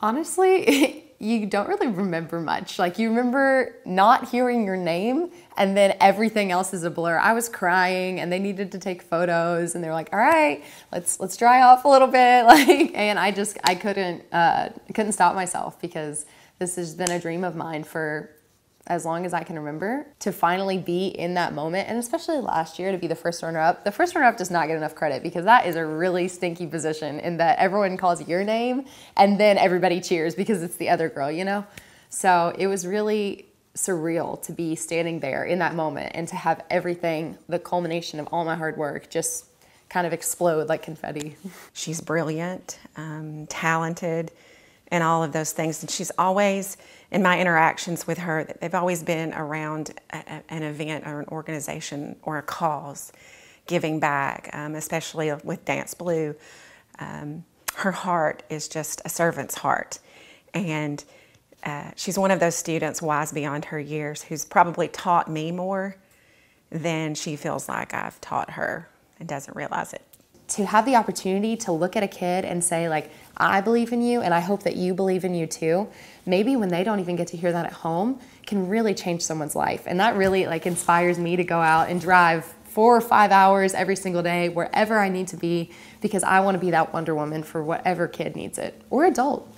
Honestly, you don't really remember much. Like you remember not hearing your name and then everything else is a blur. I was crying and they needed to take photos and they were like, "All right, let's let's dry off a little bit." Like and I just I couldn't uh couldn't stop myself because this has been a dream of mine for as long as I can remember to finally be in that moment and especially last year to be the first runner up. The first runner up does not get enough credit because that is a really stinky position in that everyone calls your name and then everybody cheers because it's the other girl, you know? So it was really surreal to be standing there in that moment and to have everything, the culmination of all my hard work, just kind of explode like confetti. She's brilliant, um, talented, and all of those things. And she's always, in my interactions with her, they've always been around a, an event or an organization or a cause, giving back, um, especially with Dance Blue. Um, her heart is just a servant's heart. And uh, she's one of those students, wise beyond her years, who's probably taught me more than she feels like I've taught her and doesn't realize it to have the opportunity to look at a kid and say like i believe in you and i hope that you believe in you too maybe when they don't even get to hear that at home can really change someone's life. And that really like inspires me to go out and drive four or five hours every single day wherever i need to be because i want to be that wonder woman for whatever kid needs it or adult